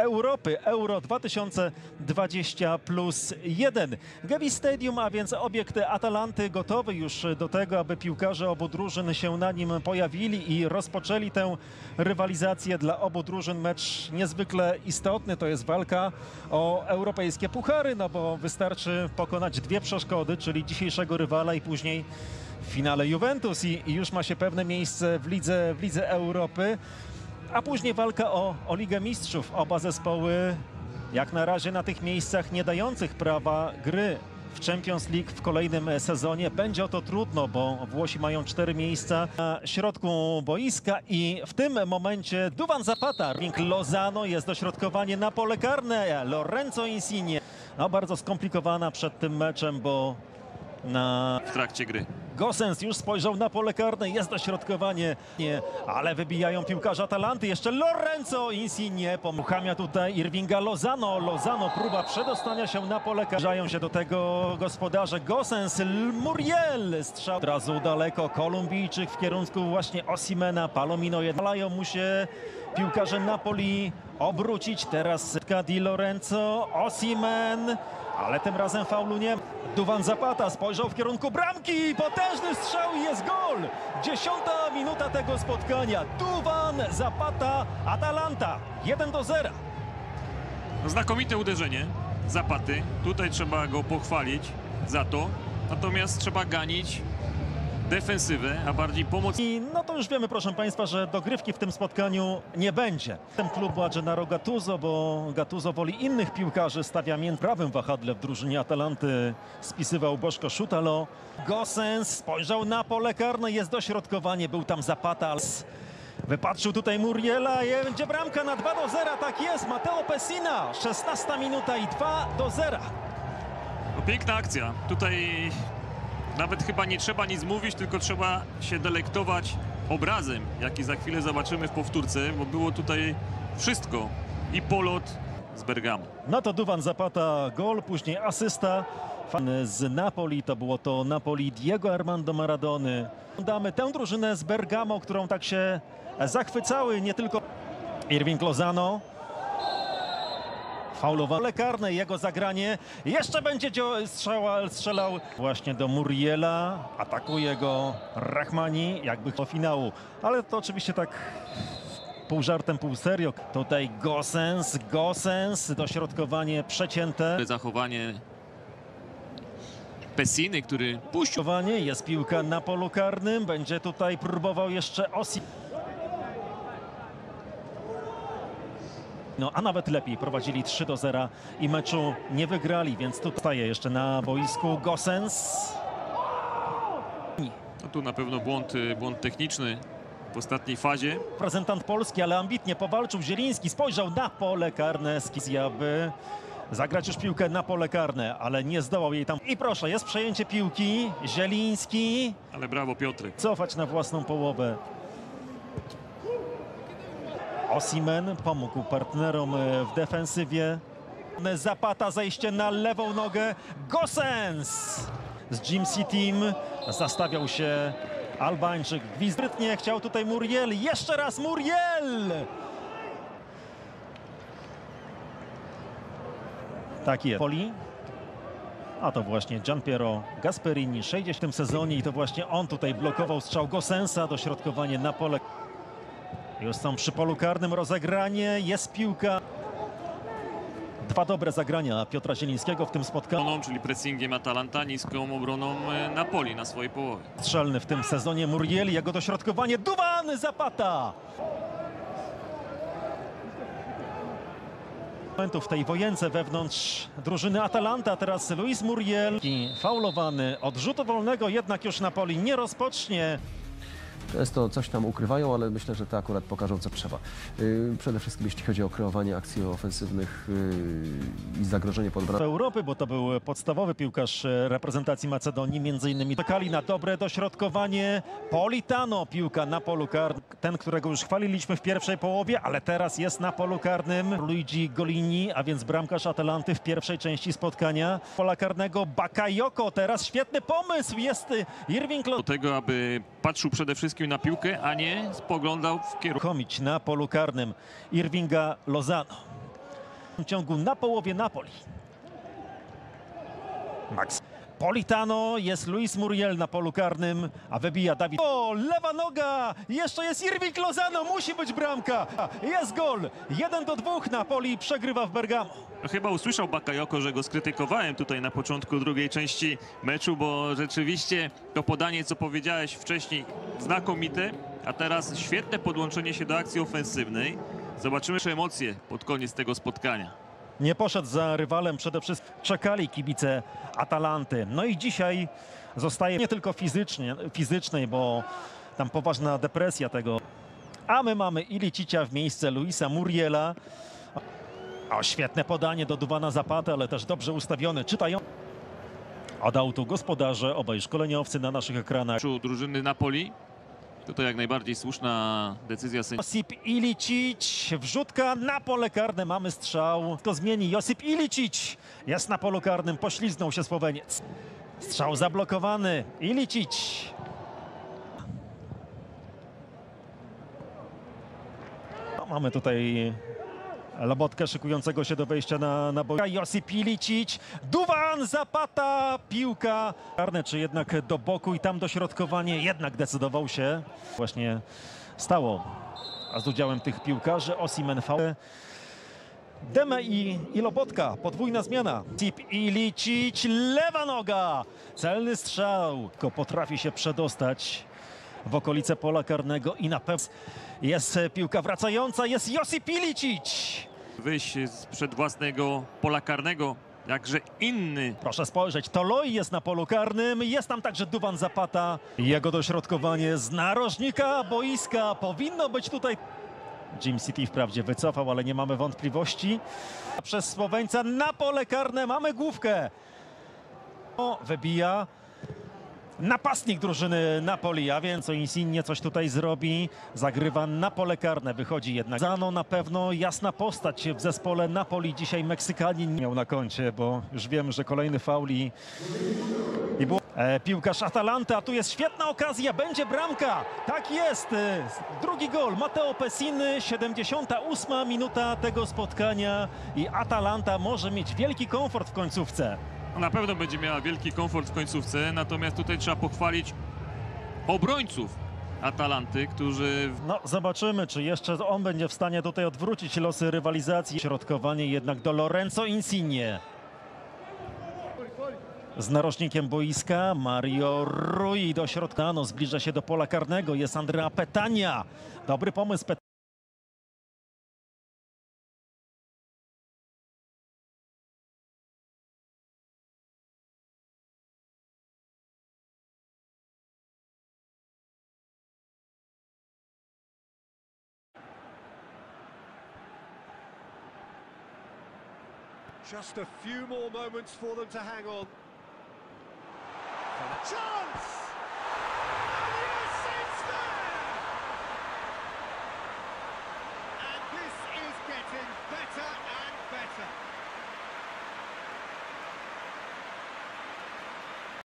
Europy Euro 2020 plus 1. Gavi Stadium, a więc obiekt Atalanty gotowy już do tego, aby piłkarze obu drużyn się na nim pojawili i rozpoczęli tę rywalizację dla obu drużyn. Mecz niezwykle istotny, to jest walka o europejskie puchary, no bo wystarczy pokonać dwie przeszkody, czyli dzisiejszego rywala i później w finale Juventus i, i już ma się pewne miejsce w lidze, w lidze Europy. A później walka o, o Ligę Mistrzów. Oba zespoły jak na razie na tych miejscach nie dających prawa gry w Champions League w kolejnym sezonie. Będzie o to trudno, bo Włosi mają cztery miejsca na środku boiska i w tym momencie Duvan Zapata, Ring Lozano jest dośrodkowanie na pole karne. Lorenzo Insigne. No, bardzo skomplikowana przed tym meczem, bo na w trakcie gry. Gosens już spojrzał na pole karne, jest dośrodkowanie, nie, ale wybijają piłkarze Atalanty. Jeszcze Lorenzo Insigne pomuchamia tutaj Irvinga Lozano. Lozano próba przedostania się na pole karne. Się do tego gospodarze Gosens, Muriel strzał od razu daleko. Kolumbijczyk w kierunku właśnie Osimena, Palomino jednalają mu się piłkarze Napoli obrócić. Teraz Di Lorenzo, Osimen, ale tym razem faulu nie. Duwan Zapata spojrzał w kierunku bramki, potężny strzał i jest gol! Dziesiąta minuta tego spotkania. Duwan Zapata, Atalanta 1 do 0. No, znakomite uderzenie Zapaty. Tutaj trzeba go pochwalić za to. Natomiast trzeba ganić defensywę, a bardziej pomoc. I no to już wiemy, proszę Państwa, że dogrywki w tym spotkaniu nie będzie. Ten klub Gennaro Gattuso, bo Gattuso woli innych piłkarzy, stawia między prawym wahadle w drużynie Atalanty, spisywał Bożko Szutalo. Gosens spojrzał na pole karne, jest dośrodkowanie, był tam Zapata, wypatrzył tutaj Muriela będzie bramka na 2 do 0, tak jest, Mateo Pessina, 16 minuta i 2 do 0. No, piękna akcja. Tutaj nawet chyba nie trzeba nic mówić, tylko trzeba się delektować obrazem, jaki za chwilę zobaczymy w powtórce, bo było tutaj wszystko. I polot z Bergamo. No to Duwan Zapata gol, później asysta. Z Napoli, to było to Napoli Diego Armando Maradony. Damy tę drużynę z Bergamo, którą tak się zachwycały, nie tylko Irving Lozano. Faulowane karne, jego zagranie. Jeszcze będzie strzała, strzelał właśnie do Muriela. Atakuje go Rahmani, jakby do finału. Ale to oczywiście tak pół żartem, pół serio. Tutaj Gosens, Gosens, dośrodkowanie przecięte. Zachowanie Pessiny, który puścił jest piłka na polu karnym, będzie tutaj próbował jeszcze Osi. No, a nawet lepiej, prowadzili 3 do 0 i meczu nie wygrali, więc tu staje jeszcze na boisku Gosens. No tu na pewno błąd, y, błąd techniczny w ostatniej fazie. Reprezentant Polski, ale ambitnie powalczył Zieliński, spojrzał na pole karne Skiz, aby zagrać już piłkę na pole karne, ale nie zdołał jej tam. I proszę, jest przejęcie piłki, Zieliński Ale brawo Piotrek. cofać na własną połowę. Osimen pomógł partnerom e, w defensywie. Zapata zejście na lewą nogę. Gosens z Jimsy Team zastawiał się Albańczyk. Gwizdrytnie chciał tutaj Muriel. Jeszcze raz Muriel! Tak jest. Poli. A to właśnie Gianpiero Gasperini, 60 w tym sezonie i to właśnie on tutaj blokował strzał Gosensa, dośrodkowanie na pole. Już są przy polu karnym rozegranie, jest piłka. Dwa dobre zagrania Piotra Zielińskiego w tym spotkaniu. Czyli pressingiem Atalanta, niską obroną y, Napoli na swojej połowie. Strzelny w tym sezonie Muriel, jego dośrodkowanie, Duwan Zapata! Momentów w tej wojence wewnątrz drużyny Atalanta, teraz Luis Muriel. Faulowany od rzutu wolnego, jednak już Napoli nie rozpocznie. Często coś tam ukrywają, ale myślę, że to akurat pokażą, co trzeba. Yy, Przede wszystkim jeśli chodzi o kreowanie akcji ofensywnych yy, i zagrożenie pod bramką. Europy, bo to był podstawowy piłkarz e, reprezentacji Macedonii, między innymi czekali na dobre dośrodkowanie. Politano, piłka na polu karnym, ten, którego już chwaliliśmy w pierwszej połowie, ale teraz jest na polu karnym Luigi Golini, a więc bramkarz Atalanty w pierwszej części spotkania. Pola karnego Bakayoko, teraz świetny pomysł, jest y, Irving Do tego, aby patrzył przede wszystkim na piłkę, a nie spoglądał w kierunku. Komić na polu karnym Irvinga Lozano. w ciągu na połowie Napoli. Max. Politano, jest Luis Muriel na polu karnym, a wybija Dawid. O, lewa noga! Jeszcze jest Irving Lozano, musi być bramka! Jest gol! 1 do 2 Napoli przegrywa w Bergamo. Chyba usłyszał Bakayoko, że go skrytykowałem tutaj na początku drugiej części meczu, bo rzeczywiście to podanie, co powiedziałeś wcześniej, znakomite, a teraz świetne podłączenie się do akcji ofensywnej. Zobaczymy jeszcze emocje pod koniec tego spotkania. Nie poszedł za rywalem, przede wszystkim czekali kibice Atalanty. No i dzisiaj zostaje nie tylko fizycznie, fizycznej, bo tam poważna depresja tego. A my mamy Ilicicia w miejsce Luisa Muriela. O, świetne podanie do Duwana Zapata, ale też dobrze ustawione. Czytają. Oddał tu gospodarze, obaj szkoleniowcy na naszych ekranach. Drużyny Napoli. Tutaj jak najbardziej słuszna decyzja sędziów. Josip Ilicic, wrzutka na pole karne, mamy strzał. To zmieni Josip Ilicic, jest na polu karnym, pośliznął się Słoweniec. Strzał zablokowany, Ilicic. No, mamy tutaj Lobotkę szykującego się do wejścia na, na boisko. Josip Ilicic, Duwan, Zapata, piłka. Karne czy jednak do boku i tam dośrodkowanie jednak decydował się. Właśnie stało. A z udziałem tych piłkarzy Osimen V. Deme i, i Lobotka, podwójna zmiana. Tip Ilicic, lewa noga, celny strzał. Tylko potrafi się przedostać w okolice pola karnego i na pewno jest piłka wracająca, jest Josip Ilicic. Wyjść sprzed własnego pola karnego, jakże inny Proszę spojrzeć, Toloi jest na polu karnym, jest tam także Duwan Zapata. Jego dośrodkowanie z narożnika boiska powinno być tutaj. Jim City wprawdzie wycofał, ale nie mamy wątpliwości. Przez Słoweńca na pole karne mamy główkę. O, wybija. Napastnik drużyny Napoli, a więc o Insigne coś tutaj zrobi. Zagrywa na pole karne, wychodzi jednak. Zano na pewno jasna postać w zespole Napoli. Dzisiaj Meksykanin miał na koncie, bo już wiemy, że kolejny fauli i było. E, piłkarz Atalanty, a tu jest świetna okazja, będzie bramka. Tak jest. E, drugi gol. Mateo Pessiny, 78 minuta tego spotkania i Atalanta może mieć wielki komfort w końcówce. Na pewno będzie miała wielki komfort w końcówce, natomiast tutaj trzeba pochwalić obrońców Atalanty, którzy No, zobaczymy, czy jeszcze on będzie w stanie tutaj odwrócić losy rywalizacji. Środkowanie jednak do Lorenzo Insigne. Z narożnikiem boiska Mario Rui do środka. No, zbliża się do pola karnego. Jest Andrea Petania. Dobry pomysł. Pet- Just a few more moments for them to hang on. Chance!